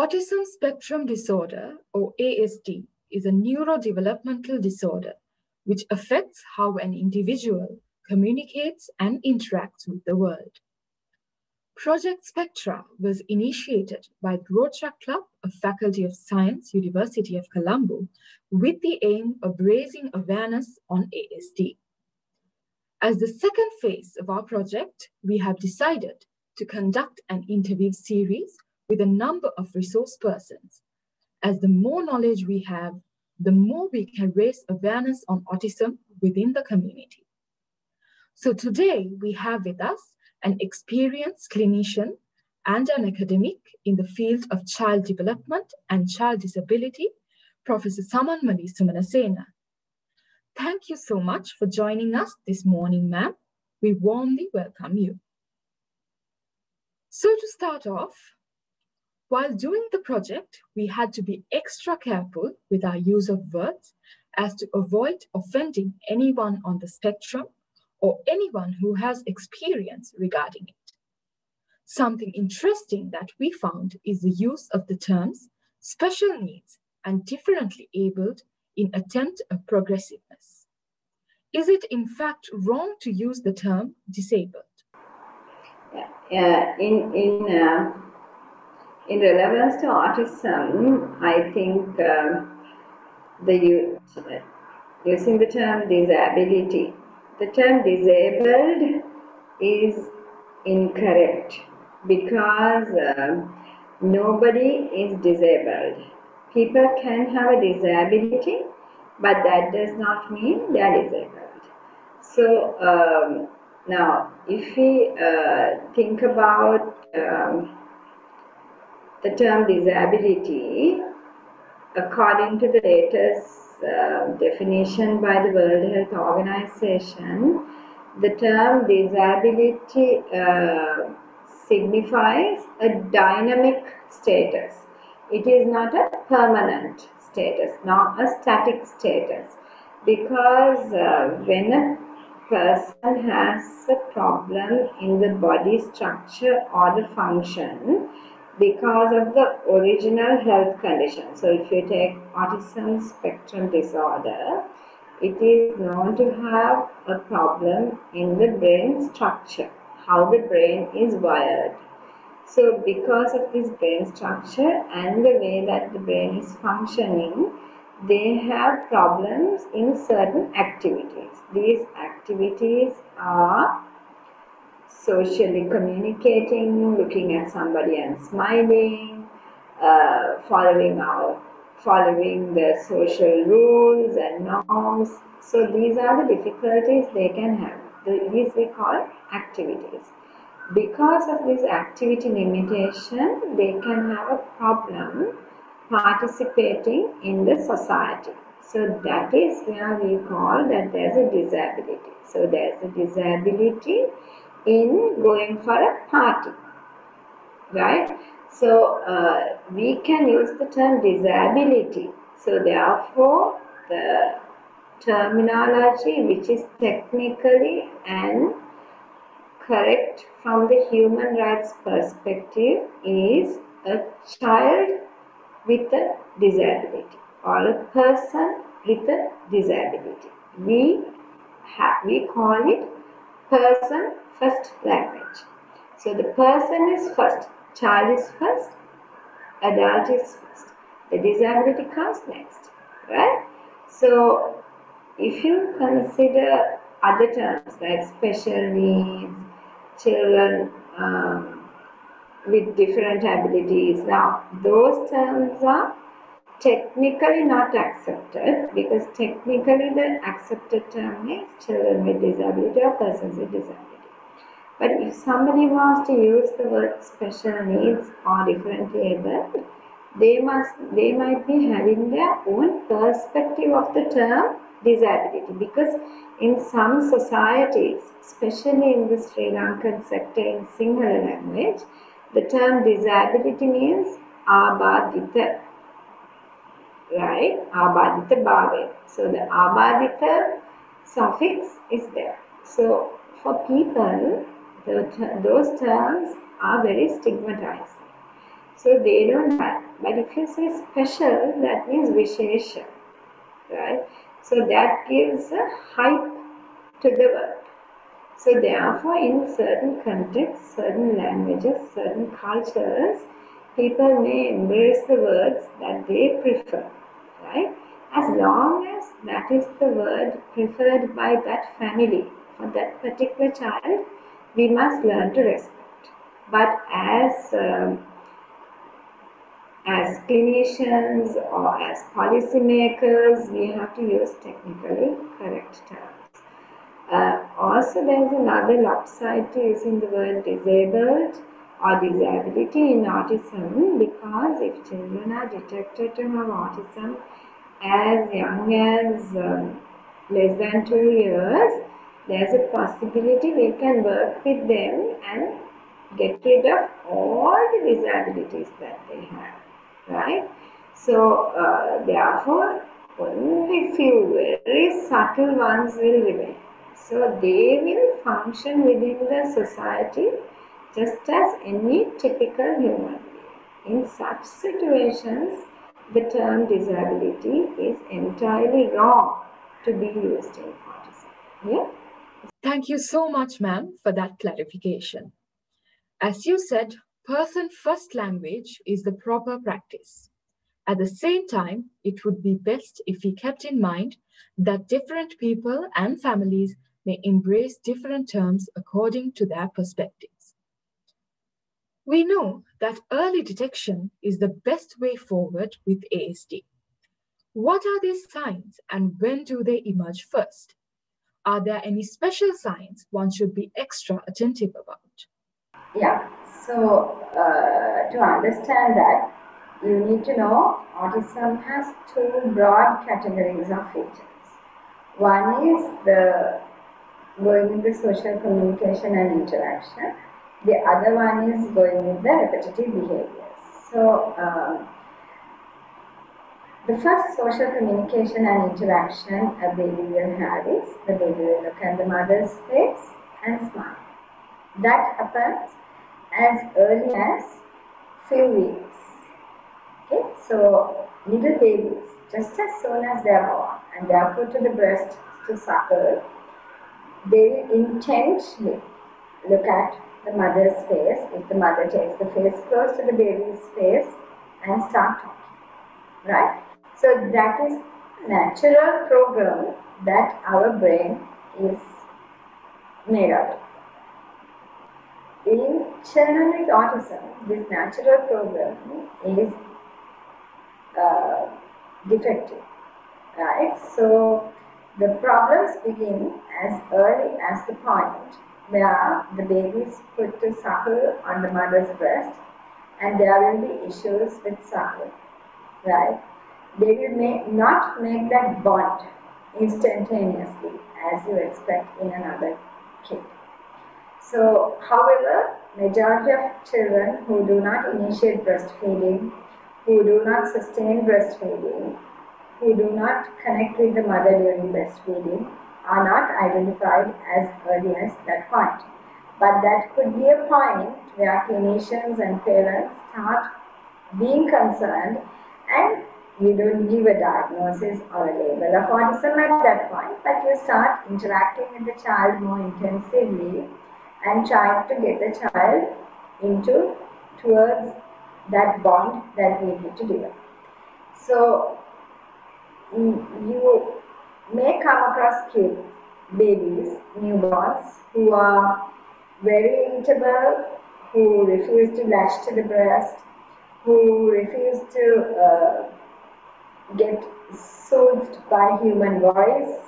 Autism spectrum disorder, or ASD, is a neurodevelopmental disorder which affects how an individual communicates and interacts with the world. Project Spectra was initiated by Rotaract Club of Faculty of Science, University of Colombo, with the aim of raising awareness on ASD. As the second phase of our project, we have decided to conduct an interview series with a number of resource persons. As the more knowledge we have, the more we can raise awareness on autism within the community. So today we have with us an experienced clinician and an academic in the field of child development and child disability, Professor Samanmali Sumanasena. Thank you so much for joining us this morning, ma'am. We warmly welcome you. So to start off, while doing the project, we had to be extra careful with our use of words as to avoid offending anyone on the spectrum or anyone who has experience regarding it. Something interesting that we found is the use of the terms special needs and differently abled in attempt of progressiveness. Is it in fact wrong to use the term disabled? Yeah, in in uh, in relevance to autism, I think um, the using the term disability the term disabled is incorrect because uh, nobody is disabled. People can have a disability, but that does not mean they are disabled. So um, now, if we uh, think about um, the term disability, according to the latest uh, definition by the World Health Organization, the term disability uh, signifies a dynamic status. It is not a permanent status, not a static status. Because uh, when a person has a problem in the body structure or the function, because of the original health condition. So if you take autism spectrum disorder, it is known to have a problem in the brain structure, how the brain is wired. So because of this brain structure and the way that the brain is functioning, they have problems in certain activities. These activities are socially communicating, looking at somebody and smiling, uh, following our following the social rules and norms. So these are the difficulties they can have. These we call activities. Because of this activity limitation, they can have a problem participating in the society. So that is where we call that there's a disability. So there's a disability in going for a party right? So uh, we can use the term disability. So therefore the terminology which is technically and correct from the human rights perspective is a child with a disability or a person with a disability. We have we call it person first language. So the person is first, child is first, adult is first. The disability comes next, right? So if you consider other terms like special needs, children um, with different abilities, now those terms are technically not accepted because technically the accepted term is children with disability or persons with disability. But if somebody wants to use the word special needs or differently able, they must they might be having their own perspective of the term disability because in some societies, especially in the Sri Lankan sector in Sinhala language, the term disability means abadita, right? Abadita bhave. So the abadita suffix is there. So for people the, those terms are very stigmatized. So they don't have. But if you say special, that means Vishesha. Right? So that gives a hype to the word. So therefore, in certain contexts, certain languages, certain cultures, people may embrace the words that they prefer, right? As long as that is the word preferred by that family for that particular child, we must learn to respect. But as um, as clinicians or as policymakers, we have to use technically correct terms. Uh, also, there's another upside to using the word disabled or disability in autism because if children are detected to have autism as young as um, less than two years, there's a possibility we can work with them and get rid of all the disabilities that they have right? So, uh, therefore, only few very subtle ones will remain. So, they will function within the society just as any typical human being. In such situations, the term disability is entirely wrong to be used in autism. Yeah? Thank you so much, ma'am, for that clarification. As you said, person first language is the proper practice. At the same time, it would be best if we kept in mind that different people and families may embrace different terms according to their perspectives. We know that early detection is the best way forward with ASD. What are these signs and when do they emerge first? Are there any special signs one should be extra attentive about? Yeah, so, uh, to understand that, you need to know autism has two broad categories of features. One is the going the social communication and interaction. The other one is going with the repetitive behaviors. So, um, the first social communication and interaction a baby will have is the baby will look at the mother's face and smile. That happens as early as few weeks. Okay, so little babies, just as soon as they are born and they are put to the breast to suckle, they will intently look at the mother's face. If the mother takes the face close to the baby's face and start talking, right? So that is natural program that our brain is made out of in children with autism, this natural programming is uh, defective, right? So the problems begin as early as the point where the baby is put to suckle on the mother's breast and there will be issues with suckle, right? They will may not make that bond instantaneously as you expect in another kid. So, however, majority of children who do not initiate breastfeeding, who do not sustain breastfeeding, who do not connect with the mother during breastfeeding are not identified as early as that point. But that could be a point where clinicians and parents start being concerned and you don't give a diagnosis or a label of autism at that point, but you start interacting with the child more intensively and trying to get the child into towards that bond that we need to develop. So mm, you may come across kids, babies, newborns who are very irritable, who refuse to latch to the breast, who refuse to uh, get soothed by human voice,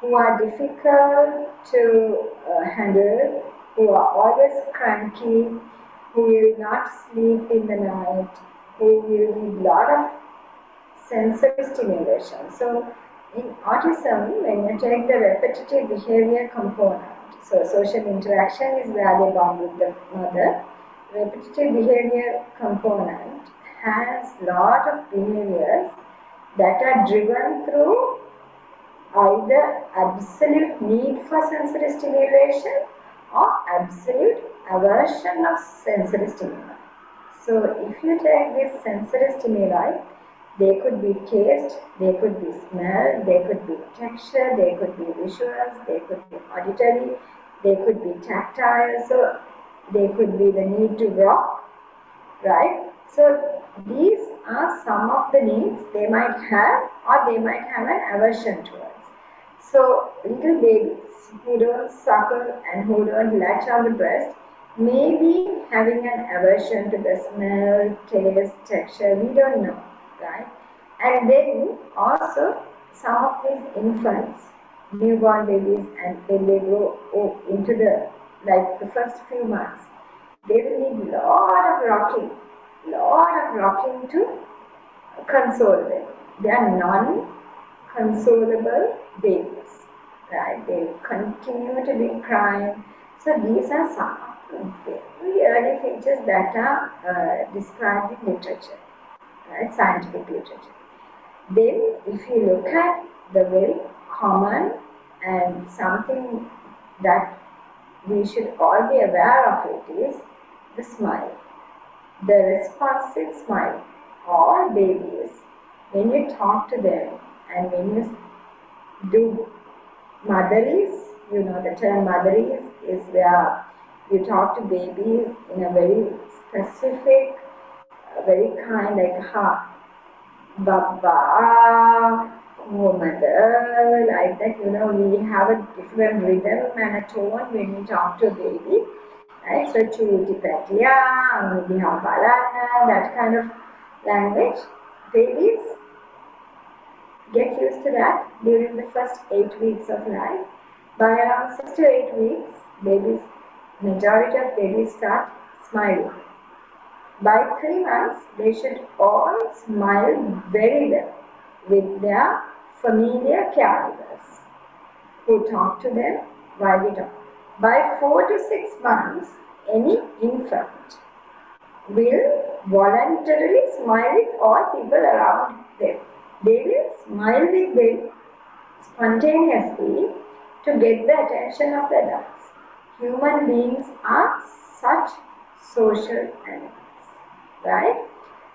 who are difficult to uh, handle, who are always cranky, who will not sleep in the night, who will need a lot of sensory stimulation. So in autism, when you take the repetitive behavior component, so social interaction is they bond with the mother, repetitive behavior component has lot of behaviors that are driven through either absolute need for sensory stimulation or absolute aversion of sensory stimuli. So if you take this sensory stimuli, they could be taste, they could be smell, they could be texture, they could be visuals, they could be auditory, they could be tactile, so they could be the need to rock, right? So these are some of the needs they might have or they might have an aversion towards. So little babies who don't suckle and who don't latch on the breast may be having an aversion to the smell, taste, texture, we don't know, right? And then also some of these infants, newborn babies and when they grow into the, like the first few months, they will need a lot of rocking, lot of rocking to console them. They are non-consolable babies, right? They continue to be crying. So these are some of the very early features that are uh, described in literature, right? Scientific literature. Then, if you look at the very common and something that we should all be aware of it is the smile. The responsive smile. All babies, when you talk to them and when you do motherese, you know the term motherese is where you talk to babies in a very specific, very kind, like ha, baba, mother, like that. You know, we have a different rhythm and a tone when we talk to a baby. Right? So, chuti balana, that kind of language. Babies get used to that during the first eight weeks of life. By around six to eight weeks, babies majority of babies start smiling. By three months, they should all smile very well with their familiar caregivers who talk to them while we talk. By four to six months, any infant will voluntarily smile with all people around them. They will smile with them spontaneously to get the attention of the adults human beings are such social animals, right?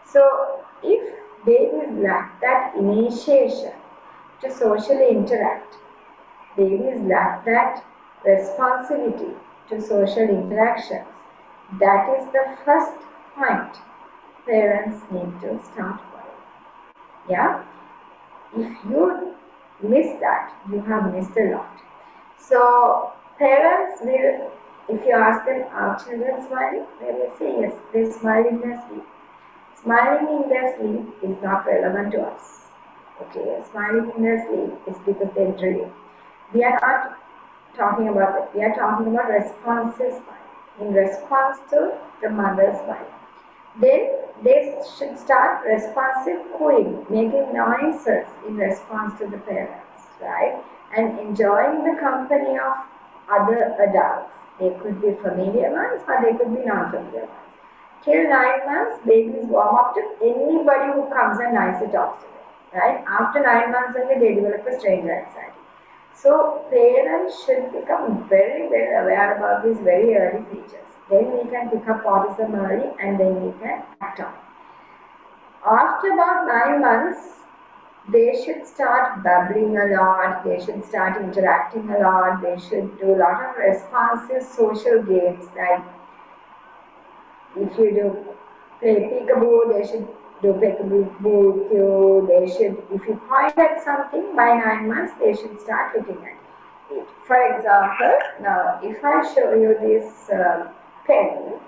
So, if babies lack that initiation to socially interact, babies lack that responsibility to social interactions, that is the first point parents need to start with. Yeah? If you miss that, you have missed a lot. So, Parents will, if you ask them, are children smiling? They will say yes, they smile in their sleep. Smiling in their sleep is not relevant to us. Okay, smiling in their sleep is because they dream. We are not talking about that. We are talking about responses smile. In response to the mother's smile. Then they should start responsive cooing, making noises in response to the parents, right? And enjoying the company of other adults. They could be familiar ones or they could be non-familiar ones. Till nine months, babies warm up to anybody who comes and nicely talks to them. Right? After nine months only, they develop a stranger anxiety. So parents should become very, very aware about these very early features. Then we can pick up autism early and then we can act on. After about nine months, they should start babbling a lot, they should start interacting a lot, they should do a lot of responsive social games like if you do play peekaboo, they should do peekaboo you, they should, if you point at something by nine months, they should start looking at it. For example, now if I show you this uh, pen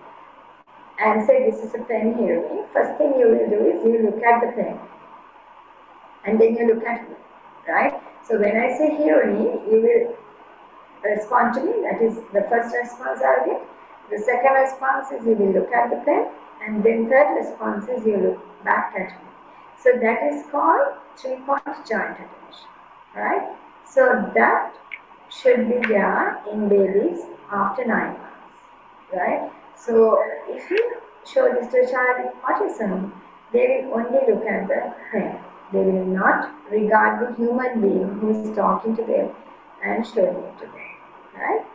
and say this is a pen hearing, first thing you will do is you look at the pen and then you look at me, right? So when I say hearing, you will respond to me. That is the first response I'll get. The second response is you will look at the pen, and then third response is you look back at me. So that is called three-point joint attention, right? So that should be there in babies after nine months, right? So if you show this to a child with autism, they will only look at the pen. They will not regard the human being who is talking to them and showing it to them. Right?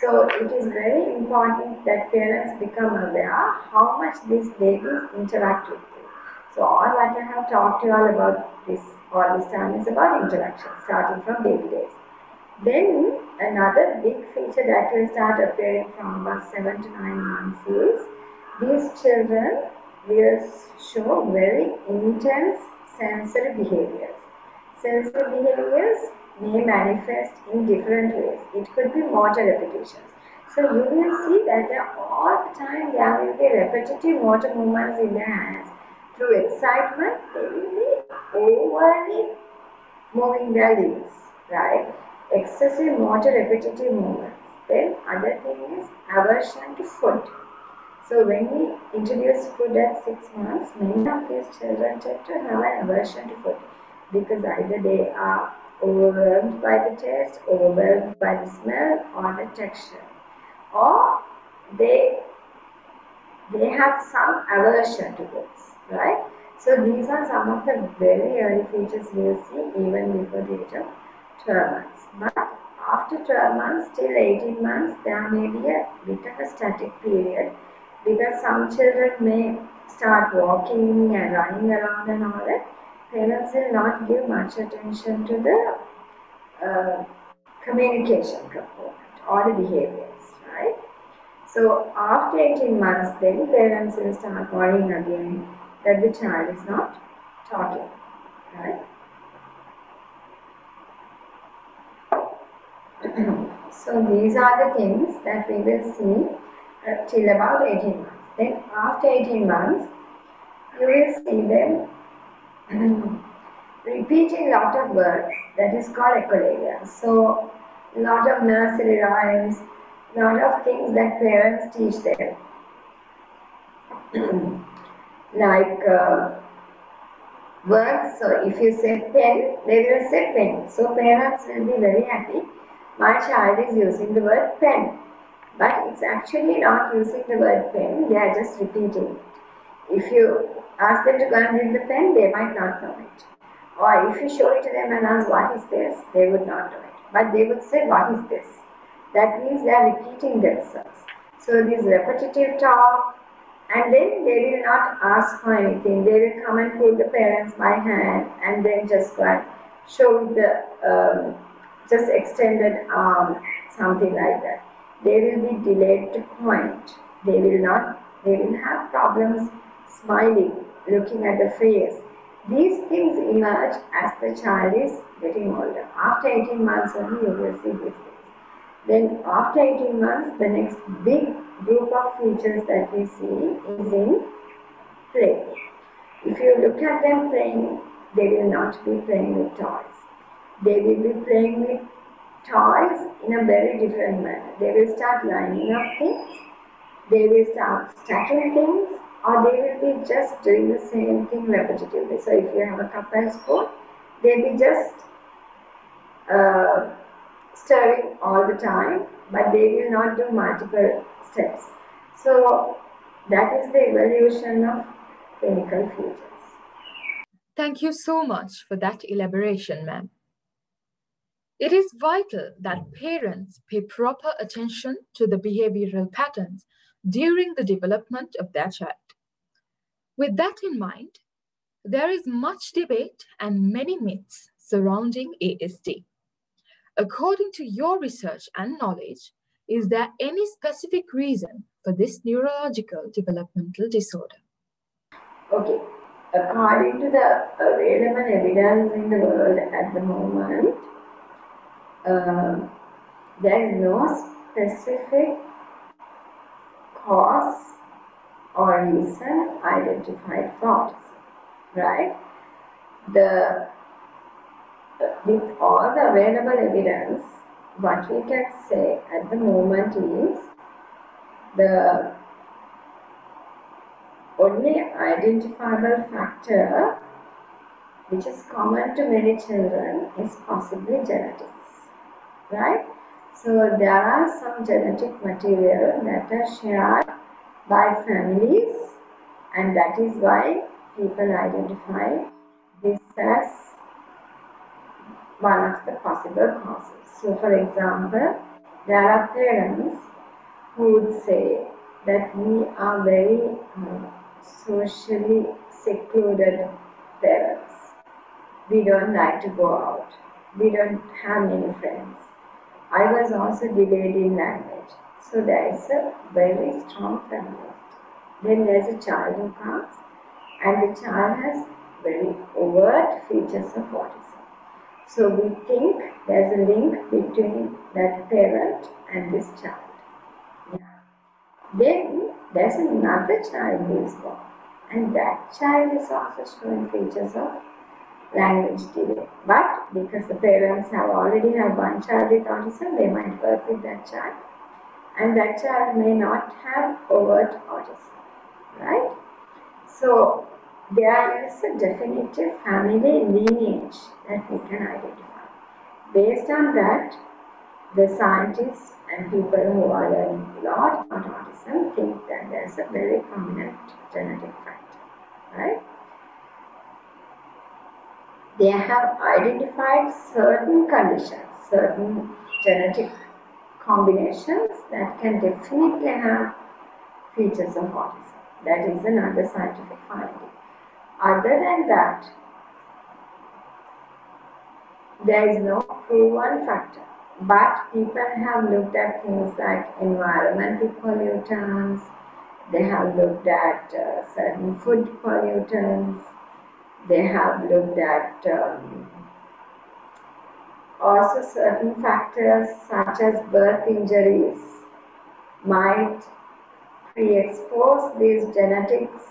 So it is very important that parents become aware how much these babies interact with you. So all what I have talked to you all about this all this time is about interaction, starting from baby days. Then another big feature that will start appearing from about seven to nine months is these children will show very intense sensory behaviors. Sensory behaviors may manifest in different ways. It could be motor repetitions. So you will see that all the time there will be repetitive motor movements in the hands. Through excitement, they will be overly moving their limbs, right? Excessive motor repetitive movements. Then other thing is aversion to food. So when we introduce food at six months, many of these children tend to have an aversion to food because either they are overwhelmed by the taste, overwhelmed by the smell or the texture. Or they they have some aversion to this, right? So these are some of the very early features we'll see even before the age of 12 months. But after 12 months till 18 months, there may be a bit of a static period because some children may start walking and running around and all that parents will not give much attention to the uh, communication component or the behaviors, right? So after 18 months, then parents will start worrying again that the child is not talking, right? so these are the things that we will see uh, till about 18 months. Then after 18 months, you will see them repeating lot of words that is called echolalia. So lot of nursery rhymes, lot of things that parents teach them. like uh, words, so if you say pen, they will say pen. So parents will be very happy. My child is using the word pen. But it's actually not using the word pen, they are just repeating it. If you ask them to go and read the pen, they might not know it. Or if you show it to them and ask, what is this? They would not know it. But they would say, what is this? That means they are repeating themselves. So this repetitive talk, and then they will not ask for anything. They will come and pull the parents by hand and then just go and show the um, just extended arm, something like that. They will be delayed to point. They will not, they will have problems smiling, looking at the face. These things emerge as the child is getting older. After 18 months only you will see these things. Then after 18 months, the next big group of features that we see is in play. If you look at them playing, they will not be playing with toys. They will be playing with toys in a very different manner. They will start lining up things, they will start stacking things, or they will be just doing the same thing repetitively. So if you have a cup and spoon, they'll be just uh, stirring all the time, but they will not do multiple steps. So that is the evolution of clinical features. Thank you so much for that elaboration, ma'am. It is vital that mm. parents pay proper attention to the behavioral patterns during the development of their child. With that in mind, there is much debate and many myths surrounding ASD. According to your research and knowledge, is there any specific reason for this neurological developmental disorder? Okay, according to the available evidence in the world at the moment, uh, there is no specific cause or reason identified autism, right? The with all the available evidence, what we can say at the moment is the only identifiable factor which is common to many children is possibly genetics, right? So there are some genetic material that are shared by families and that is why people identify this as one of the possible causes. So for example, there are parents who would say that we are very uh, socially secluded parents. We don't like to go out. We don't have many friends. I was also delayed in language. So there is a very strong family. Then there's a child who comes and the child has very overt features of autism. So we think there's a link between that parent and this child. Then there's another child who is born, and that child is also showing features of language delay. But because the parents have already have one child with autism, they might work with that child, and that child may not have overt autism, right? So there is a definitive family lineage that we can identify. Based on that, the scientists and people who are learning a lot about autism think that there's a very prominent genetic factor, right? They have identified certain conditions, certain genetic combinations that can definitely have features of autism. That is another scientific finding. Other than that, there is no proven factor but people have looked at things like environmental pollutants, they have looked at uh, certain food pollutants, they have looked at um, also certain factors such as birth injuries might pre-expose these genetics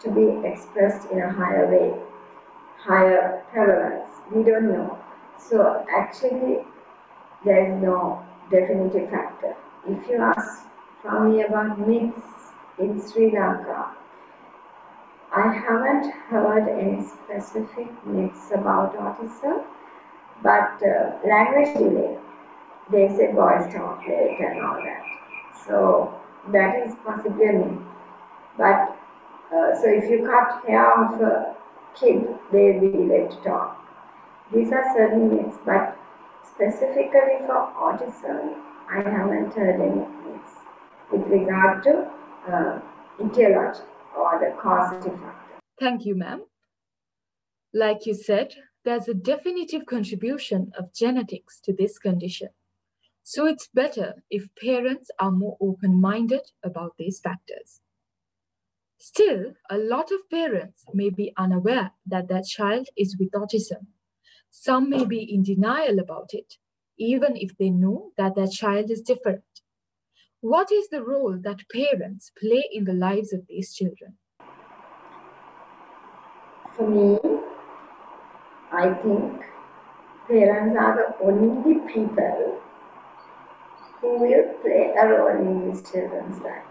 to be expressed in a higher way, higher prevalence. We don't know. So actually there is no definitive factor. If you ask from me about myths in Sri Lanka, I haven't heard any specific myths about autism, but uh, language delay, they say boys talk late and all that. So that is possibly a myth. But uh, so if you cut hair of a kid, they will be late talk. These are certain myths, but Specifically for autism, I haven't heard any myths with regard to uh, etiology or the factor. Thank you, ma'am. Like you said, there's a definitive contribution of genetics to this condition. So it's better if parents are more open minded about these factors. Still, a lot of parents may be unaware that their child is with autism some may be in denial about it, even if they know that their child is different. What is the role that parents play in the lives of these children? For me, I think parents are the only people who will play a role in these children's life.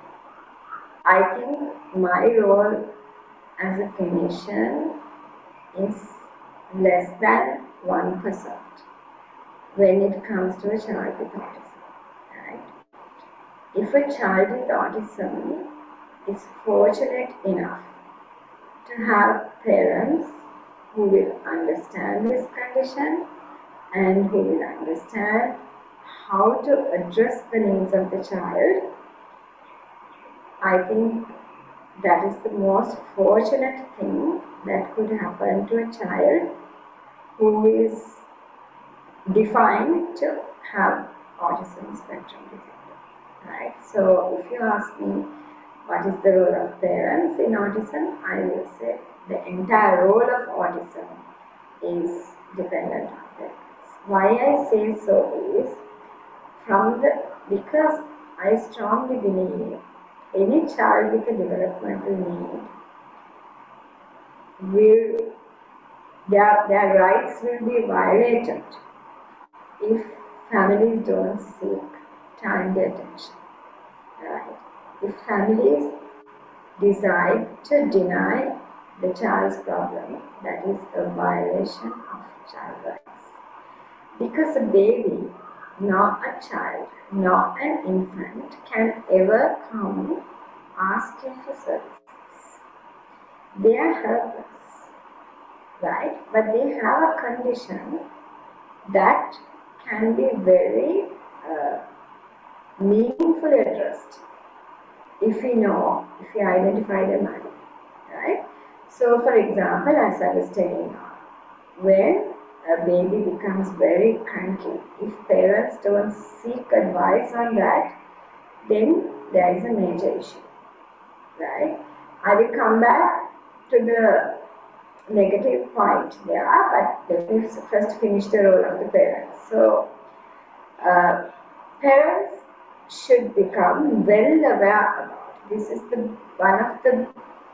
I think my role as a clinician is less than 1% when it comes to a child with autism. If a child with autism is fortunate enough to have parents who will understand this condition and who will understand how to address the needs of the child, I think that is the most fortunate thing that could happen to a child who is defined to have autism spectrum disorder, right? So if you ask me what is the role of parents in autism, I will say the entire role of autism is dependent on parents. Why I say so is from the because I strongly believe any child with a developmental need will their, their rights will be violated if families don't seek timely attention. Right? If families decide to deny the child's problem, that is a violation of child rights. Because a baby, not a child, not an infant, can ever come asking for services. They are helpless right? But they have a condition that can be very uh, meaningfully addressed if we know, if we identify the early, right? So, for example, as I was telling you, when a baby becomes very cranky, if parents don't seek advice on that, then there is a major issue, right? I will come back to the negative point there, but let me first finish the role of the parents. So, uh, parents should become well aware about this is the one of the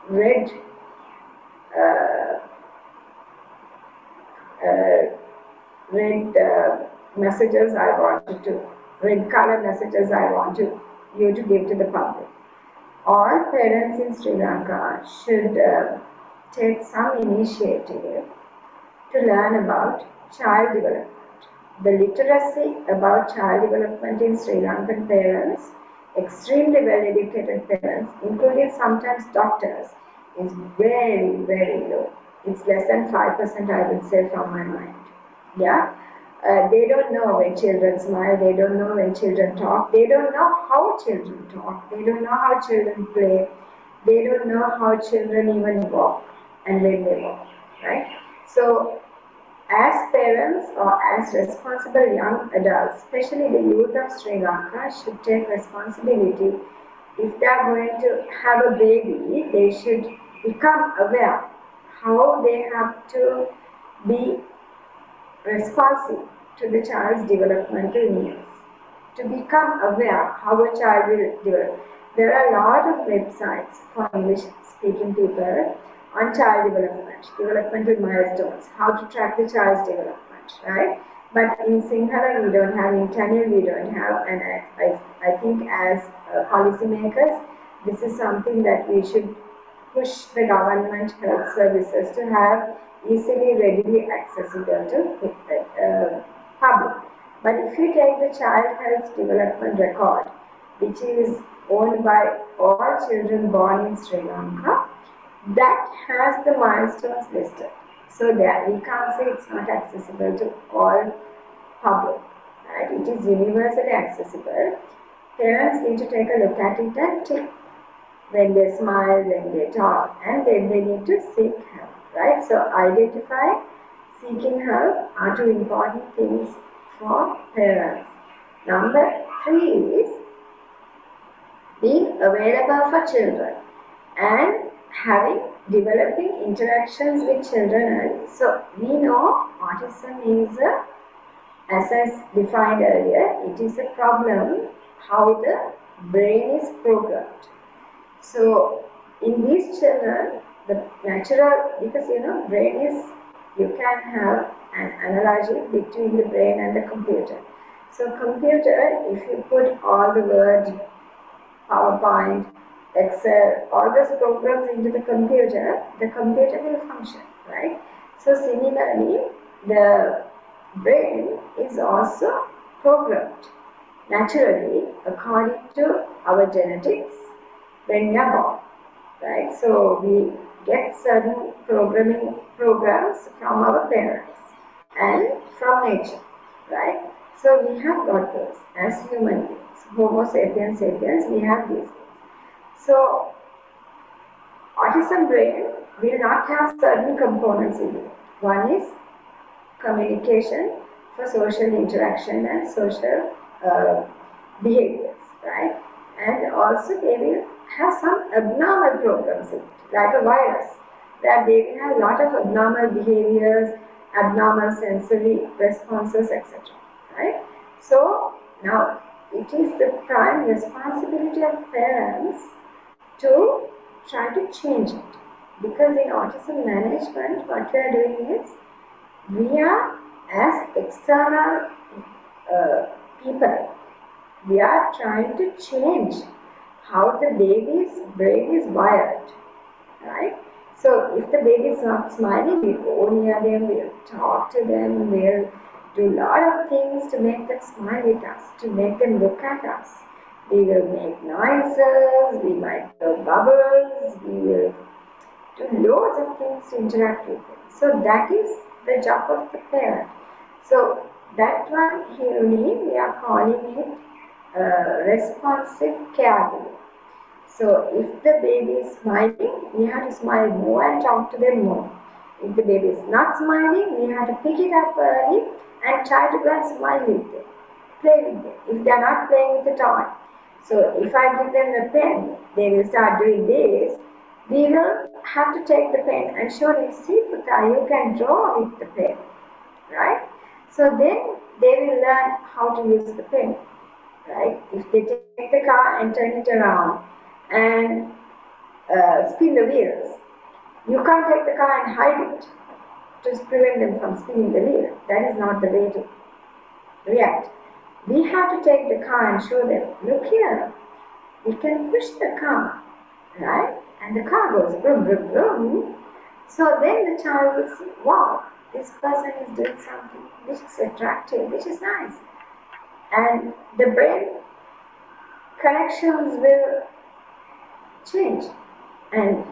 red uh, uh, red uh, messages I wanted to red color messages I want to you to give to the public. All parents in Sri Lanka should uh, take some initiative to learn about child development. The literacy about child development in Sri Lankan parents, extremely well educated parents, including sometimes doctors, is very, very low. It's less than 5%, I would say, from my mind. Yeah. Uh, they don't know when children smile, they don't know when children talk, they don't know how children talk, they don't know how children play, they don't know how children even walk and when they walk, right? So, as parents or as responsible young adults, especially the youth of Sri Lanka, should take responsibility. If they are going to have a baby, they should become aware how they have to be responsive to the child's developmental needs. To become aware how a child will develop. There are a lot of websites for English speaking people on child development, developmental milestones, how to track the child's development, right? But in Sinhala we don't have, in Tamil we don't have, and I, I, I think as uh, policymakers, this is something that we should push the government health services to have easily, readily accessible to uh, public. But if you take the child health development record, which is owned by all children born in Sri Lanka, that has the milestones listed. So that we can't say it's not accessible to all public. Right? It is universally accessible. Parents need to take a look at it and tick when they smile, when they talk, and then they need to seek help. Right? So identify, seeking help are two important things for parents. Number three is being available for children and having developing interactions with children early. So we know autism is a, uh, as I defined earlier, it is a problem how the brain is programmed. So in these children, the natural, because you know, brain is, you can have an analogy between the brain and the computer. So computer, if you put all the word PowerPoint, Excel, all those programs into the computer, the computer will function, right? So similarly, the brain is also programmed naturally according to our genetics when we are born, right? So we get certain programming programs from our parents and from nature, right? So we have got those as human beings. Homo sapiens sapiens, we have these so, autism brain will not have certain components in it. One is communication for social interaction and social uh, behaviors, right? And also they will have some abnormal programs in it, like a virus, that they will have a lot of abnormal behaviors, abnormal sensory responses, etc. Right? So now it is the prime responsibility of parents to try to change it. Because in autism management, what we are doing is we are as external uh, people, we are trying to change how the baby's brain is wired, right? So if the baby is not smiling, we go near them, we'll talk to them, we'll do a lot of things to make them smile at us, to make them look at us. We will make noises, we might blow bubbles, we will do loads of things to interact with them. So that is the job of the parent. So that one here we are calling it uh, responsive caregiver. So if the baby is smiling, we have to smile more and talk to them more. If the baby is not smiling, we have to pick it up early and try to go and smile with them, play with them. If they are not playing with the toy. So if I give them a pen, they will start doing this. We will have to take the pen and show them, see Puta, you can draw with the pen, right? So then they will learn how to use the pen, right? If they take the car and turn it around and uh, spin the wheels, you can't take the car and hide it to prevent them from spinning the wheel. That is not the way to react. We have to take the car and show them, look here, we can push the car, right? And the car goes vroom, vroom, vroom. So then the child will see, wow, this person is doing something which is attractive, which is nice. And the brain connections will change. And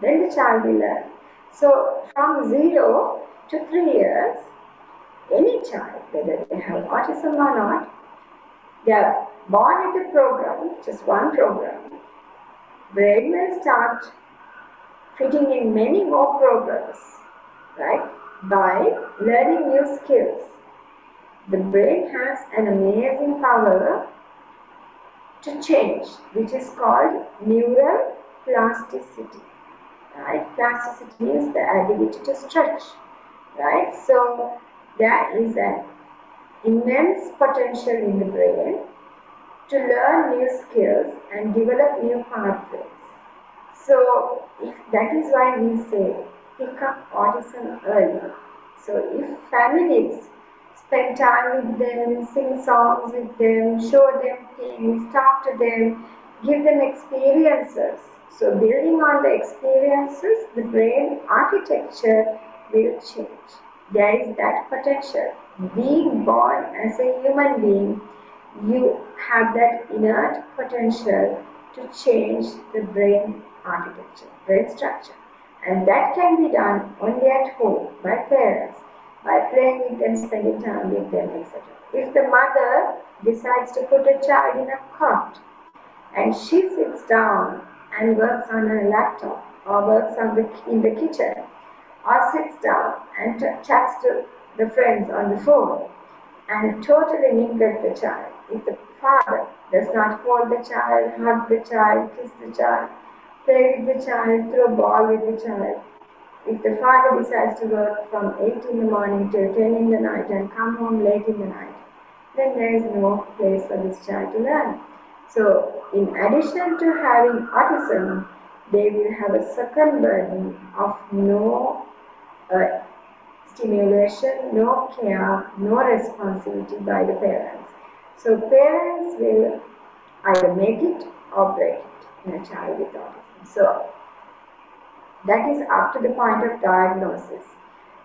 then the child will learn. So from zero to three years, any child, whether they have autism or not, they are born with a program, just one program. Brain will start fitting in many more programs, right? By learning new skills. The brain has an amazing power to change, which is called neural plasticity. Right? Plasticity means the ability to stretch. Right? So there is an immense potential in the brain to learn new skills and develop new pathways. So if that is why we say pick up autism early. So if families spend time with them, sing songs with them, show them things, talk to them, give them experiences. So building on the experiences, the brain architecture will change. There is that potential. Being born as a human being, you have that inert potential to change the brain architecture, brain structure. And that can be done only at home by parents, by playing with them, spending time with them, etc. If the mother decides to put a child in a cot and she sits down and works on her laptop or works on the, in the kitchen or sits down and chats to the friends on the phone and totally neglect the child. If the father does not hold the child, hug the child, kiss the child, play with the child, throw a ball with the child, if the father decides to work from 8 in the morning till 10 in the night and come home late in the night, then there is no place for this child to learn. So, in addition to having autism, they will have a second burden of no stimulation, no care, no responsibility by the parents. So parents will either make it or break it in a child with autism. So that is after the point of diagnosis.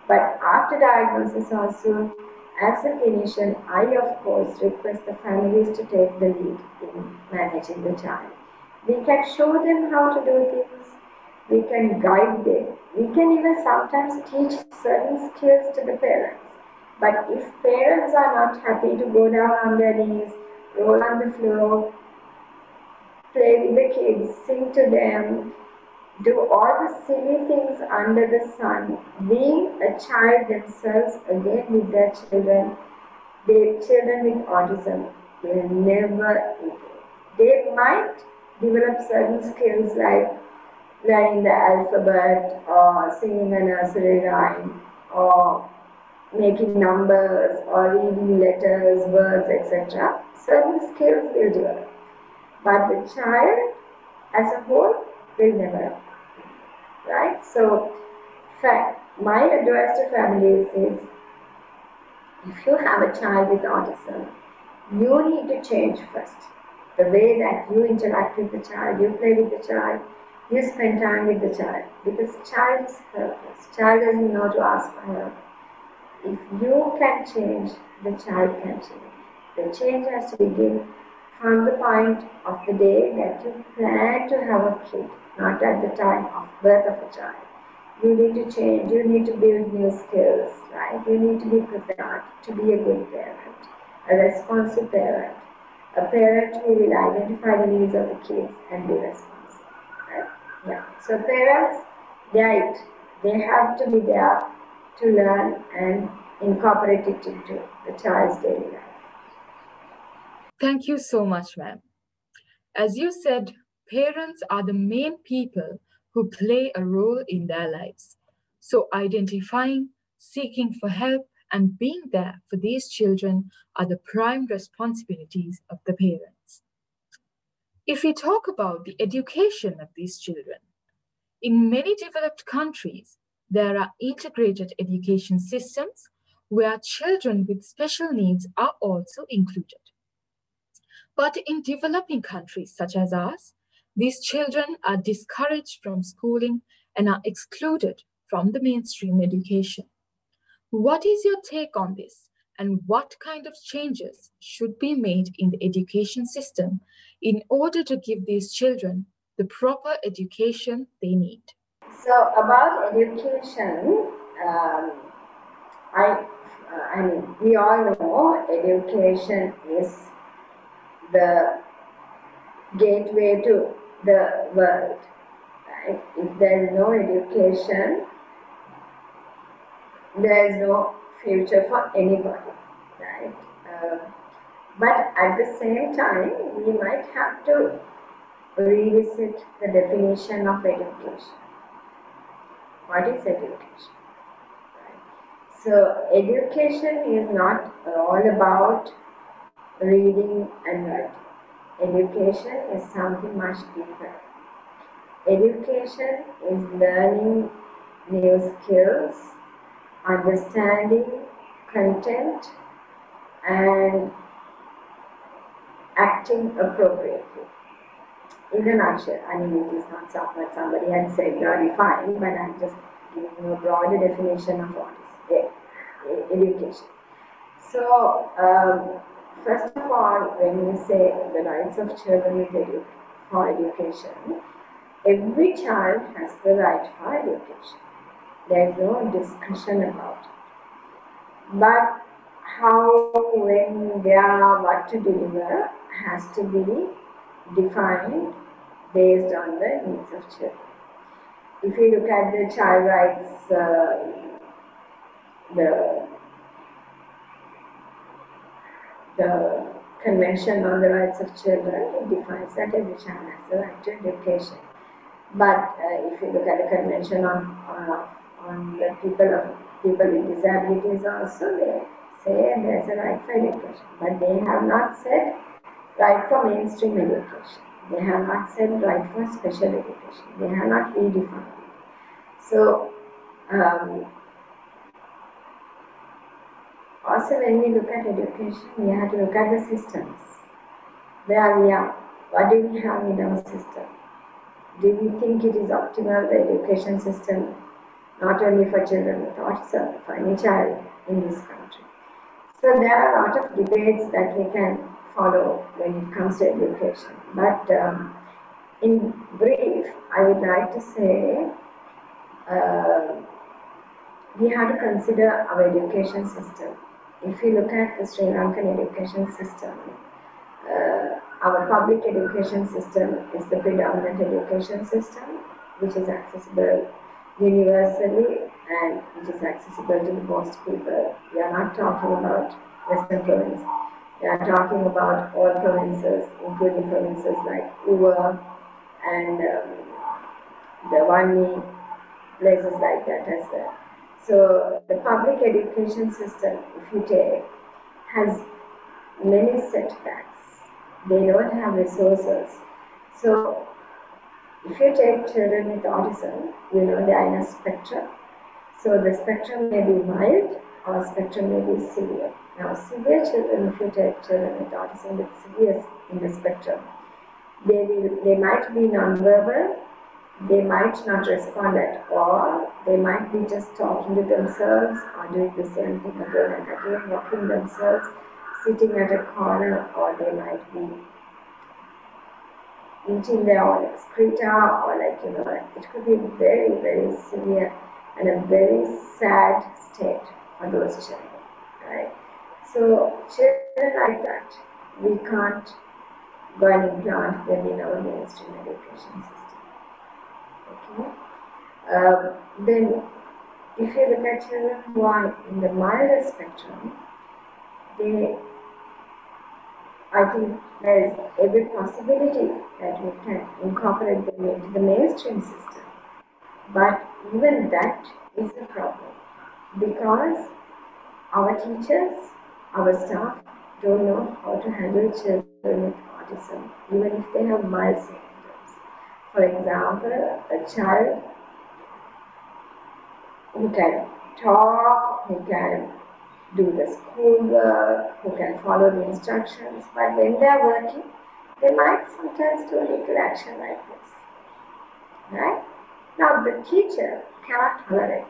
But after diagnosis also, as a clinician, I of course request the families to take the lead in managing the child. We can show them how to do things, we can guide them, we can even sometimes teach certain skills to the parents. But if parents are not happy to go down on their knees, roll on the floor, play with the kids, sing to them, do all the silly things under the sun, being a child themselves again with their children, their children with autism will never. They might develop certain skills like learning the alphabet or singing a nursery rhyme or making numbers or reading letters, words, etc. Certain skills will develop. But the child as a whole will never. Right? So, fact, my advice to families is if you have a child with autism, you need to change first. The way that you interact with the child, you play with the child, you spend time with the child. Because child is helpless. Child doesn't know to ask for help. If you can change, the child can change. The change has to begin from the point of the day that you plan to have a kid, not at the time of birth of a child. You need to change, you need to build new skills, right? You need to be prepared to be a good parent, a responsive parent, a parent who will identify the needs of the kids and be responsible. Yeah. So parents, it. They have to be there to learn and incorporate it into the child's daily life. Thank you so much, ma'am. As you said, parents are the main people who play a role in their lives. So identifying, seeking for help, and being there for these children are the prime responsibilities of the parents. If we talk about the education of these children, in many developed countries, there are integrated education systems where children with special needs are also included. But in developing countries such as ours, these children are discouraged from schooling and are excluded from the mainstream education. What is your take on this? And what kind of changes should be made in the education system in order to give these children the proper education they need? So about education, um, I, uh, I mean, we all know education is the gateway to the world. Right? If there is no education, there is no future for anybody, right? Uh, but at the same time, we might have to revisit the definition of education. What is education? So, education is not all about reading and writing. Education is something much deeper. Education is learning new skills understanding content and acting appropriately. In a nutshell, I mean, it is not something somebody had said or defined, but I'm just giving you a broader definition of what is education. So, um, first of all, when you say the rights of children for education, every child has the right for education. There is no discussion about it. But how, when, where, what to deliver has to be defined based on the needs of children. If you look at the child rights, uh, the the Convention on the Rights of Children, it defines that every child has the right to education. But uh, if you look at the Convention on uh, on the people of people with disabilities also they say there's a right for education. But they have not said right for mainstream education. They have not said right for special education. They have not redefined. So um, also when we look at education, we have to look at the systems. Where we are. What do we have in our system? Do we think it is optimal, the education system not only for children but also for any child in this country. So there are a lot of debates that we can follow when it comes to education. But um, in brief, I would like to say uh, we have to consider our education system. If you look at the Sri Lankan education system, uh, our public education system is the predominant education system, which is accessible universally and which is accessible to most people. We are not talking about Western province. We are talking about all provinces, including provinces like Uva and um, the Wani, places like that as well. So the public education system, if you take, has many setbacks. They don't have resources. So if you take children with autism, you know they are in a spectrum. So the spectrum may be mild or spectrum may be severe. Now severe children, if you take children with autism with severe in the spectrum, they will they might be nonverbal, they might not respond at all, they might be just talking to themselves or doing the same thing again and again, walking themselves, sitting at a corner, or they might be eating their own excreta or like, you know, it could be very, very severe and a very sad state for those children, right? So children like that, we can't go and implant them in our mainstream education system. Okay. Uh, then, if you look at children who are in the milder spectrum, they, I think there is every possibility that we can incorporate them into the mainstream system. But even that is a problem because our teachers, our staff don't know how to handle children with autism, even if they have mild symptoms. For example, a child who can talk, who can do the schoolwork, who can follow the instructions, but when they are working, they might sometimes do a little action like this. Right? Now the teacher cannot tolerate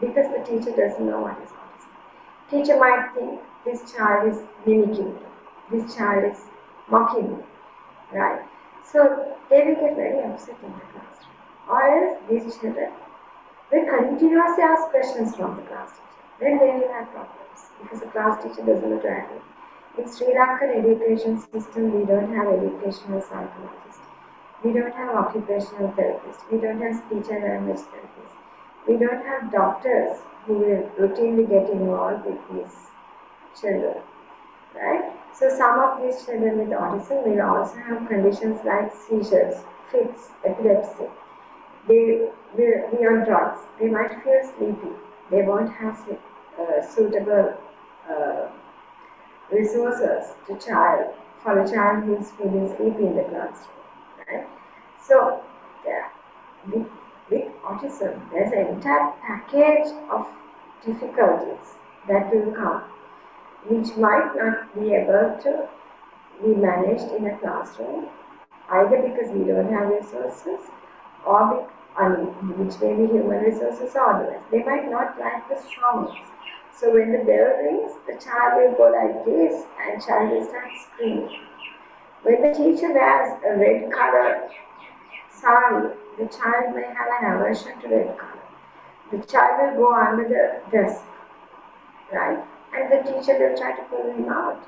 because the teacher doesn't know what is autism. Teacher might think this child is mimicking me, this child is mocking me, right? So they will get very upset in the classroom. Or else these children will continuously ask questions from the class teacher. Then they will have problems because the class teacher doesn't know to handle. In Sri Lankan education system, we don't have educational psychologists. We don't have occupational therapists. We don't have speech and language therapists. We don't have doctors who will routinely get involved with these children. Right? So some of these children with autism will also have conditions like seizures, fits, epilepsy. They will be on drugs. They might feel sleepy. They won't have uh, suitable uh, resources to child for a child who is feeling sleepy in the classroom. Right? So, yeah, with, autism, there's an entire package of difficulties that will come, which might not be able to be managed in a classroom, either because we don't have resources or I mean, which may be human resources or otherwise. They might not like the strong So when the bell rings, the child will go like this and child will start screaming. When the teacher wears a red color sari, the child may have an aversion to red color. The child will go under the desk, right? And the teacher will try to pull him out.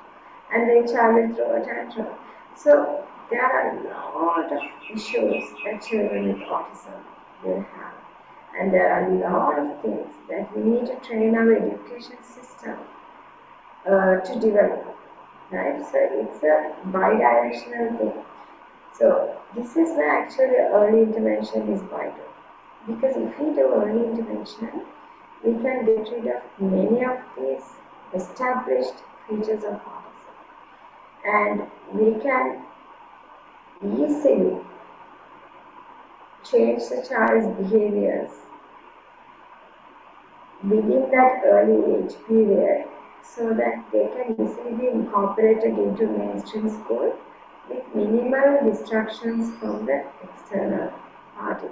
And the child will throw a tantrum. So there are a lot of issues that children with autism will have. And there are a lot of things that we need to train our education system uh, to develop right? So it's a bi-directional thing. So this is where actually early intervention is vital. Because if we do early intervention, we can get rid of many of these established features of autism. And we can easily change the child's behaviors within that early age period so that they can easily be incorporated into mainstream school with minimal distractions from the external parties.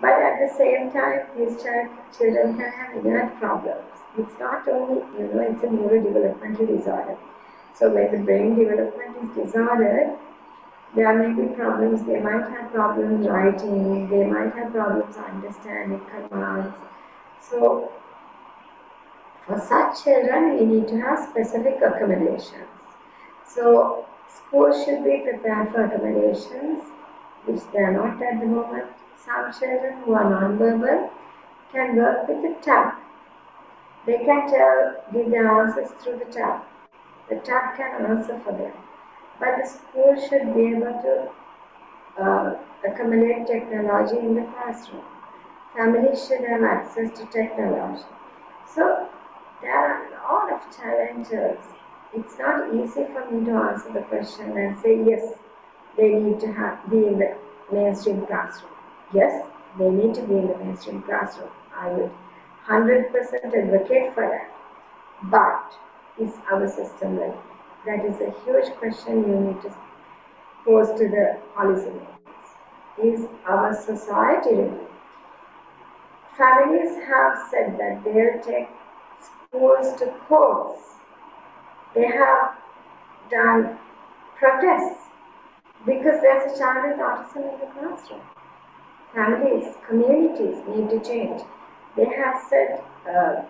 But at the same time, these children can have inert problems. It's not only, you know, it's a neurodevelopmental disorder. So when the brain development is disordered, there may be problems. They might have problems writing. They might have problems understanding commands. So for such children, we need to have specific accommodations. So schools should be prepared for accommodations, which they are not at the moment. Some children who are non-verbal can work with the tap. They can tell, give their answers through the tap. The tap can answer for them. But the school should be able to uh, accommodate technology in the classroom. Families should have access to technology. So there are a lot of challenges. It's not easy for me to answer the question and say, yes, they need to have, be in the mainstream classroom. Yes, they need to be in the mainstream classroom. I would 100% advocate for that. But is our system ready? That is a huge question you need to pose to the policymakers. Is our society ready? Families have said that they'll take schools to courts. They have done protests because there's a child with autism in the classroom. Families, communities need to change. They have said, uh,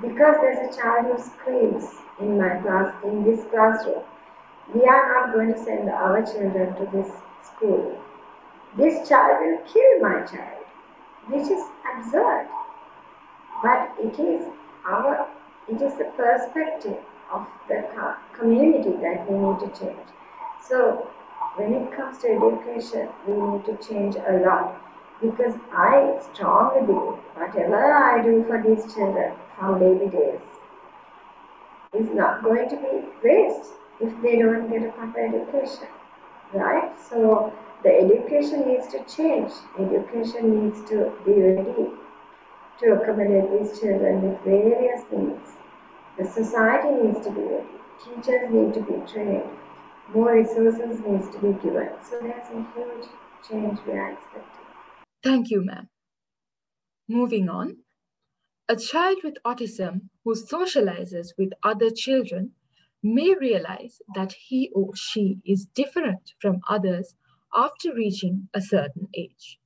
because there's a child who screams in my class, in this classroom, we are not going to send our children to this school. This child will kill my child, which is absurd. But it is our, it is the perspective of the community that we need to change. So when it comes to education, we need to change a lot because I strongly believe whatever I do for these children from baby days is not going to be waste if they don't get a proper education, right? So the education needs to change. Education needs to be ready to accommodate these children with various needs. The society needs to be ready. Teachers need to be trained. More resources needs to be given. So that's a huge change we are expecting. Thank you, ma'am. Moving on. A child with autism who socializes with other children may realize that he or she is different from others after reaching a certain age.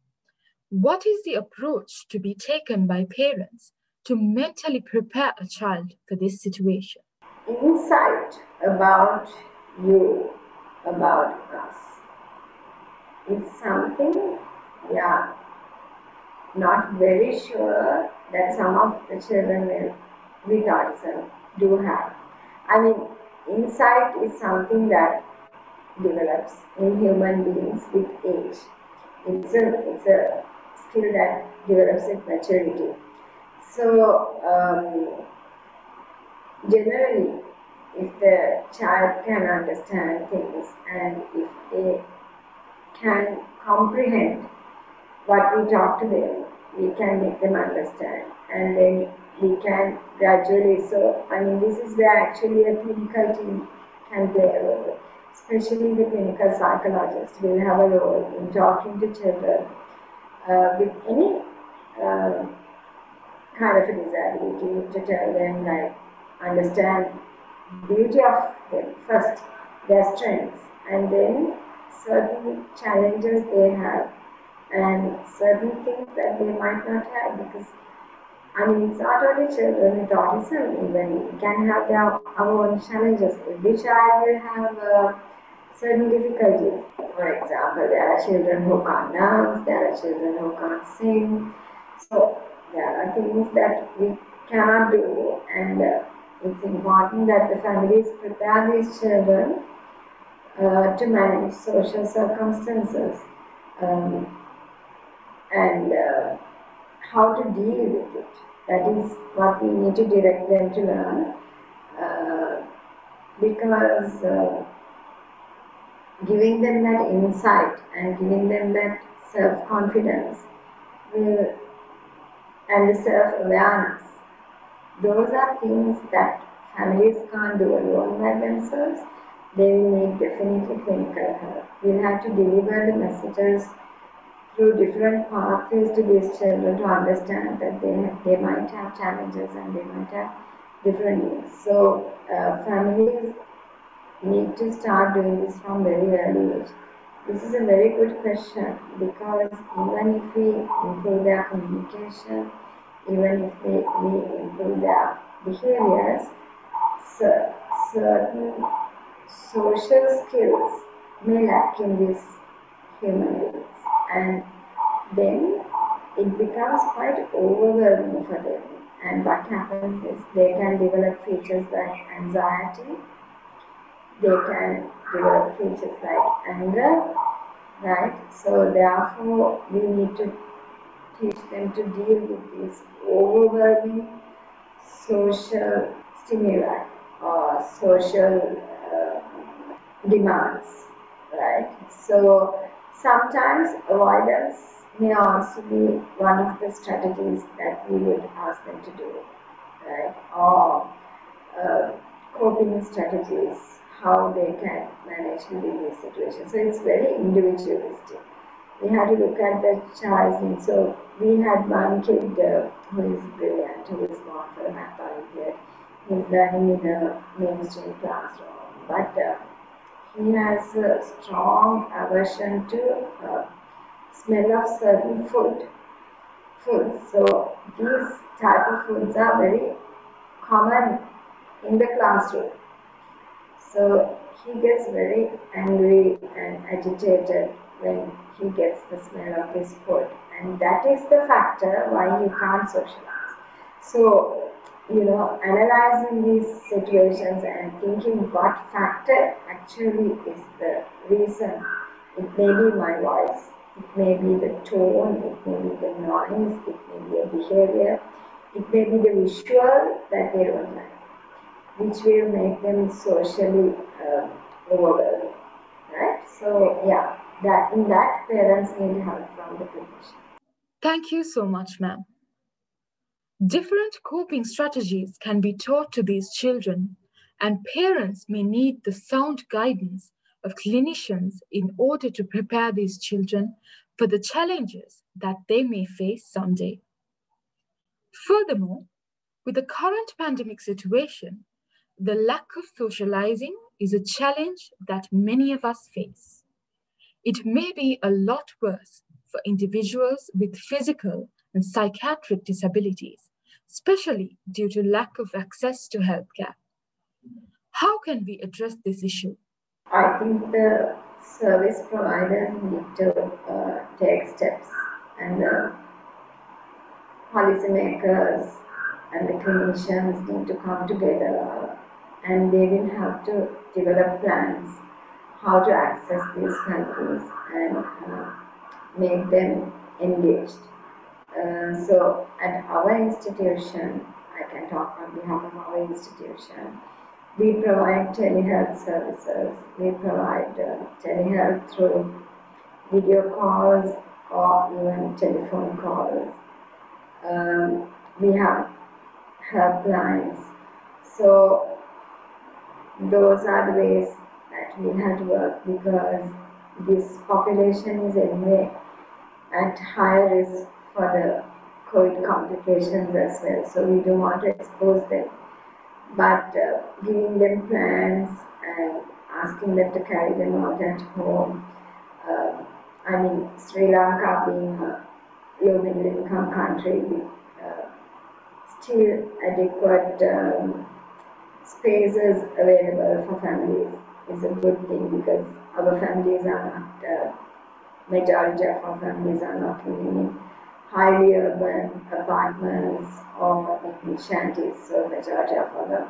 What is the approach to be taken by parents to mentally prepare a child for this situation? Insight about you, about us. It's something, yeah, not very sure that some of the children will, with autism do have. I mean, insight is something that develops in human beings with age. It's a, it's a skill that develops with maturity. So, um, generally, if the child can understand things and if they can comprehend what we talk to them, we can make them understand. And then we can gradually, so I mean this is where actually a clinical team can play a role, especially the clinical psychologist will have a role in talking to children uh, with any uh, kind of a disability to tell them like understand beauty of them first, their strengths and then certain challenges they have and certain things that they might not have because I mean it's not only children with autism even can have their our own challenges. Every child will have uh, certain difficulties. For example, there are children who can't dance, there are children who can't sing. So there are things that we cannot do and uh, it's important that the families prepare these children uh, to manage social circumstances. Um, and uh, how to deal with it. That is what we need to direct them to learn uh, because uh, giving them that insight and giving them that self confidence will and the self awareness, those are things that families can't do alone by themselves. They will need definitely clinical help. We'll have to deliver the messages through different pathways to these children to understand that they, they might have challenges and they might have different needs. So uh, families need to start doing this from very early age. This is a very good question because even if we improve their communication, even if they, we improve their behaviors, certain social skills may lack in these human beings and then it becomes quite overwhelming for them. And what happens is they can develop features like anxiety, they can develop features like anger, right? So therefore we need to teach them to deal with these overwhelming social stimuli or social uh, demands, right? So Sometimes avoidance may also be one of the strategies that we would ask them to do, right? Or uh, coping strategies, how they can manage within these situations. So it's very individualistic. We have to look at the child's needs. So we had one kid uh, who is brilliant, who is born for the math Olympiad. He's learning in a mainstream classroom, but uh, he has a strong aversion to uh, smell of certain food. Foods. So these type of foods are very common in the classroom. So he gets very angry and agitated when he gets the smell of his food. And that is the factor why he can't socialize. So, you know, analyzing these situations and thinking what factor actually is the reason. It may be my voice, it may be the tone, it may be the noise, it may be a behavior, it may be the visual that they don't like which will make them socially uh, overwhelmed, right? So yeah, that in that parents need help from the clinician. Thank you so much, ma'am. Different coping strategies can be taught to these children, and parents may need the sound guidance of clinicians in order to prepare these children for the challenges that they may face someday. Furthermore, with the current pandemic situation, the lack of socializing is a challenge that many of us face. It may be a lot worse for individuals with physical and psychiatric disabilities, especially due to lack of access to healthcare. How can we address this issue? I think the service providers need to uh, take steps and the policymakers and the clinicians need to come together and they will have to develop plans how to access these countries and uh, make them engaged. Uh, so at our institution, I can talk on behalf of our institution, we provide telehealth services. We provide uh, telehealth through video calls or even telephone calls. Um, we have helplines. So those are the ways that we have to work because this population is anyway at higher risk for the COVID complications as well. So we don't want to expose them. But uh, giving them plans and asking them to carry them out at home. Uh, I mean, Sri Lanka being a low middle income country uh, still adequate um, spaces available for families is a good thing because our families are not, uh, majority of our families are not living in highly urban apartments or in shanties, so majority of our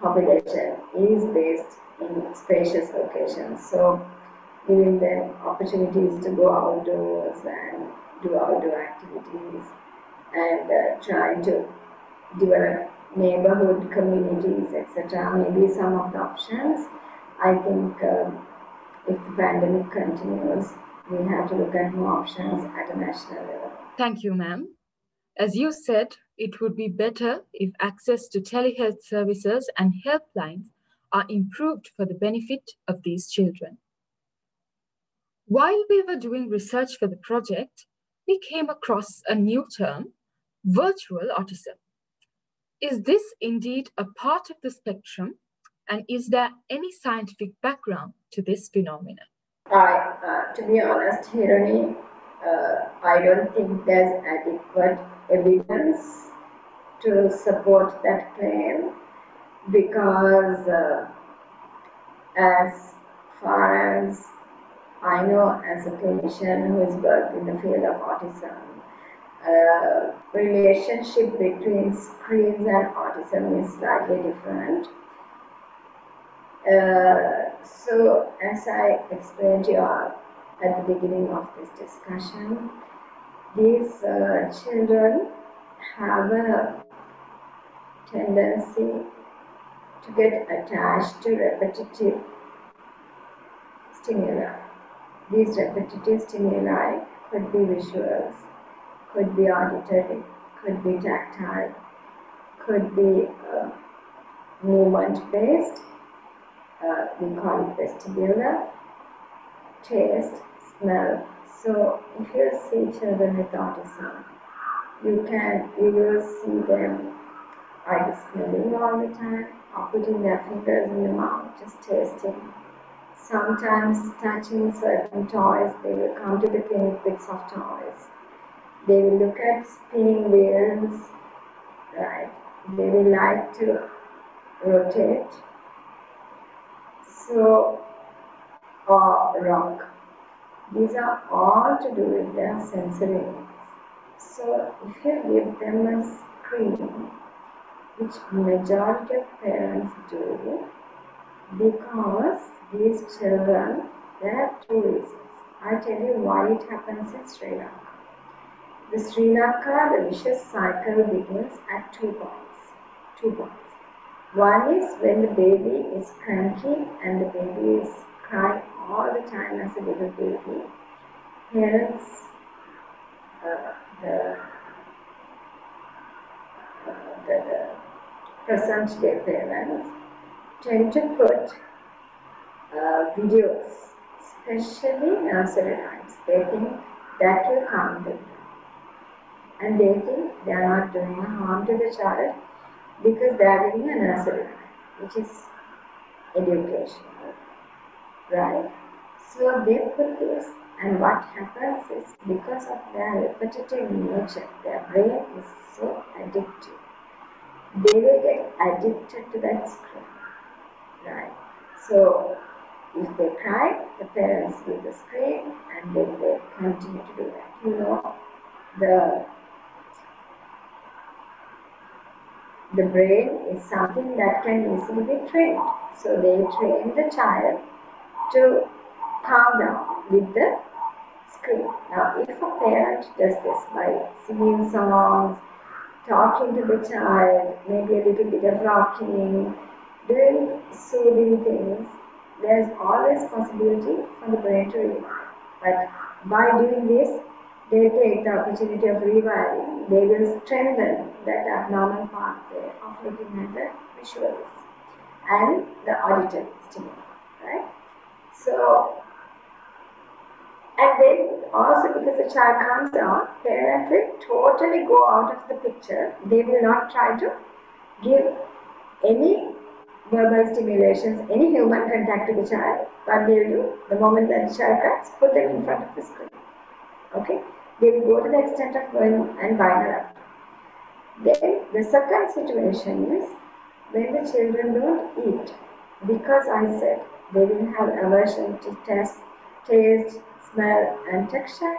population is based in spacious locations. So giving them opportunities to go outdoors and do outdoor activities and uh, trying to develop neighborhood communities, etc. Maybe some of the options. I think uh, if the pandemic continues, we have to look at more options at a national level. Thank you, ma'am. As you said, it would be better if access to telehealth services and helplines are improved for the benefit of these children. While we were doing research for the project, we came across a new term, virtual autism. Is this indeed a part of the spectrum? And is there any scientific background to this phenomenon? I, uh, to be honest, Hirani, uh, I don't think there's adequate evidence to support that claim because, uh, as far as I know, as a clinician who has worked in the field of autism, relationship between screens and autism is slightly different. Uh, so, as I explained to you all at the beginning of this discussion, these uh, children have a tendency to get attached to repetitive stimuli. These repetitive stimuli could be visuals, could be auditory, could be tactile, could be uh, movement based, uh, we call it vestibular, taste, smell. So if you see children with autism, you can, you will see them either smelling all the time or putting their fingers in the mouth, just tasting. Sometimes touching certain toys, they will come to the clinic with soft toys they will look at spinning wheels, right? They will like to rotate. So, or rock. These are all to do with their sensory. So, if you give them a screen, which majority of parents do, because these children, there are two reasons. I'll tell you why it happens in Sri Lanka. The Sri Lanka, vicious cycle begins at two points. Two points. One is when the baby is cranky and the baby is crying all the time as a little baby. Parents, uh, the, uh, the, the present day parents tend to put uh, videos, especially nursery rhymes. They think that will calm them. And they think they are not doing harm to the child because they are giving a nursery which is educational, right? So they put this, and what happens is because of their repetitive nature, their brain is so addictive. They will get addicted to that screen, right? So if they cry, the parents give the screen and then they continue to do that. You know, the the brain is something that can easily be trained. So they train the child to calm down with the screen. Now, if a parent does this by singing songs, talking to the child, maybe a little bit of rocking, doing soothing things, there's always possibility for the brain to rewind. But by doing this, they take the opportunity of rewiring, they will strengthen that abnormal pathway of looking at the visuals and the auditory stimuli, right? So, and then also because the child comes down, parents will totally go out of the picture. They will not try to give any verbal stimulations, any human contact to the child. What they will do, the moment that the child comes, put them in front of the screen. Okay? They will go to the extent of going and buying laptop. Then the second situation is when the children don't eat. Because I said they will have aversion to taste, taste, smell, and texture.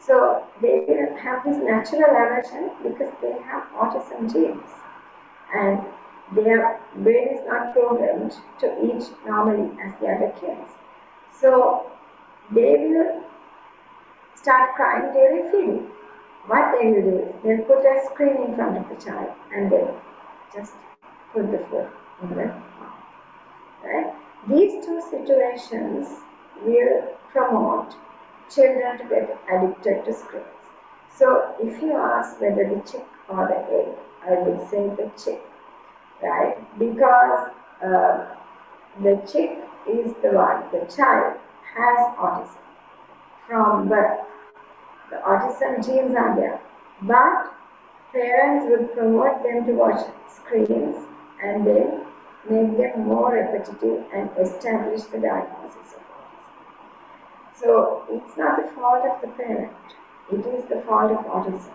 So they will have this natural aversion because they have autism genes. And their brain is not programmed to eat normally as the other kids. So they will start crying during feeding. What they will do is they'll put a screen in front of the child and they'll just put the food in the mouth. Right? These two situations will promote children to get addicted to screens. So if you ask whether the chick or the egg, I would say the chick right? Because uh, the chick is the one, the child has autism from birth. The autism genes are there. But parents would promote them to watch screens and then make them more repetitive and establish the diagnosis of autism. So it's not the fault of the parent, it is the fault of autism.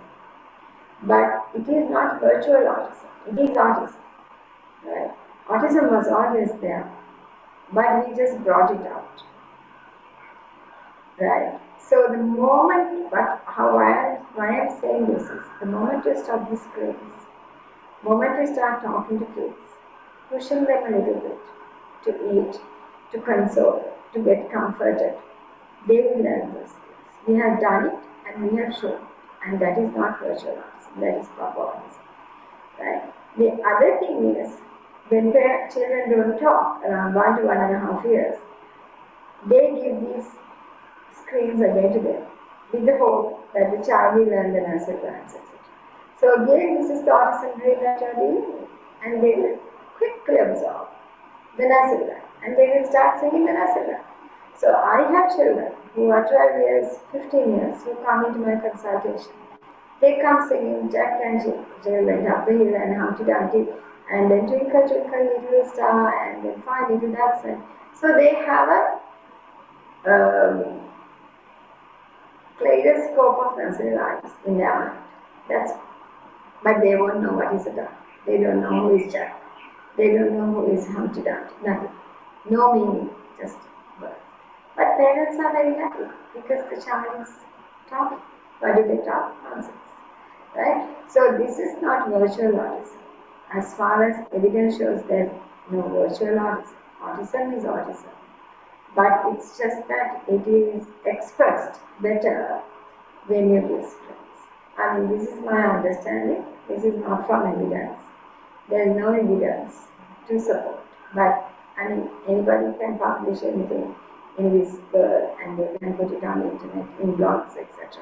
But it is not virtual autism, it is autism. Right? Autism was always there, but we just brought it out. Right? So the moment, but how I am, why I am saying this is, the moment you stop the screens, moment you start talking to kids, pushing them a little bit to eat, to console, to get comforted, they will learn those. We have done it and we have shown, and that is not virtual autism, that is proper autism. Right? The other thing is when children don't talk around one to one and a half years, they give these screens again to them with the hope that the child will learn the nursery rhymes, etc. So again, this is the autism brain that you are with, and they will quickly absorb the nursery rhyme, and they will start singing the nursery rhyme. So I have children who are 12 years, 15 years, who come into my consultation. They come singing Jack and Jill, went up the hill and Humpty Dumpty and then twinkle twinkle little star and then five little ducks and so they have a um, kaleidoscope of nursery rhymes in their mind. That's but they won't know what is a duck. They don't know who is Jack. They don't know who is Humpty Dumpty. Nothing. no meaning, just birth. But parents are very happy because the child is talking. What do they talk? Nonsense. Right? So this is not virtual autism. As far as evidence shows there's no virtual autism. Autism is autism. But it's just that it is expressed better when you give strength. I mean, this is my understanding. This is not from evidence. There is no evidence to support. But I mean, anybody can publish anything in this world and they can put it on the internet, in blogs, etc.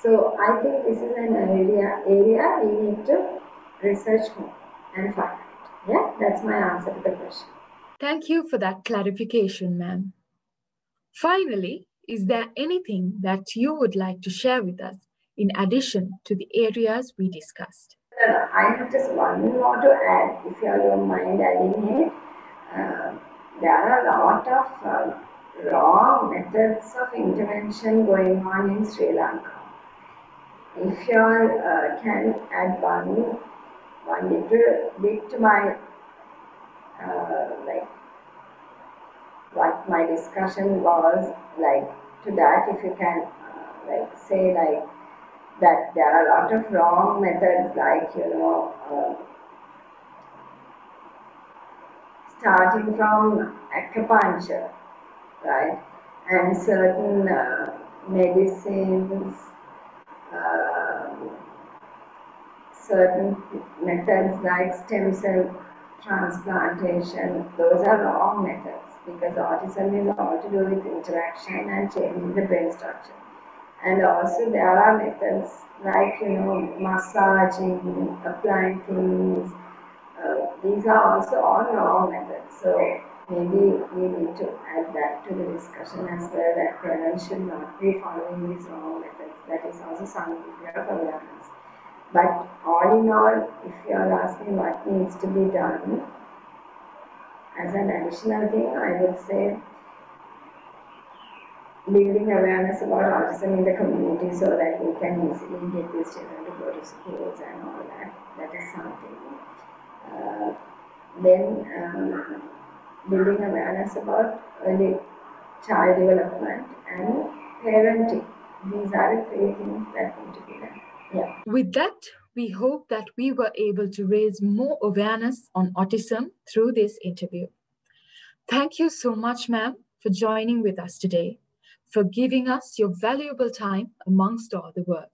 So I think this is an area area we need to research more and find out. Yeah, that's my answer to the question. Thank you for that clarification, ma'am. Finally, is there anything that you would like to share with us in addition to the areas we discussed? Uh, I have just one more to add, if you don't mind adding it. Uh, there are a lot of uh, wrong methods of intervention going on in Sri Lanka. If you all uh, can add one, one little bit to my, like, what my discussion was, like, to that, if you can, uh, like, say, like, that there are a lot of wrong methods, like, you know, uh, starting from acupuncture, right? And certain uh, medicines, uh, certain methods like stem cell transplantation, those are wrong methods because autism is all to do with interaction and changing the brain structure. And also there are methods like, you know, massaging, applying things. Uh, these are also all wrong methods. So maybe we need to add that to the discussion as well that parents should not be following these wrong methods. That is also some degree of awareness. But all in all, if you are asking what needs to be done, as an additional thing, I would say building awareness about autism in the community so that we can easily get these children to go to schools and all that. That is something. Uh, then um, building awareness about early child development and parenting. These are the three things that need to be done. Yeah. With that, we hope that we were able to raise more awareness on autism through this interview. Thank you so much, ma'am, for joining with us today for giving us your valuable time amongst all the work.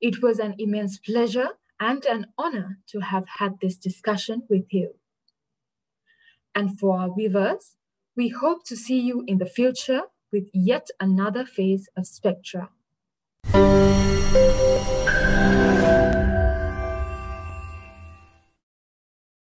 It was an immense pleasure and an honor to have had this discussion with you. And for our viewers, we hope to see you in the future with yet another phase of Spectra.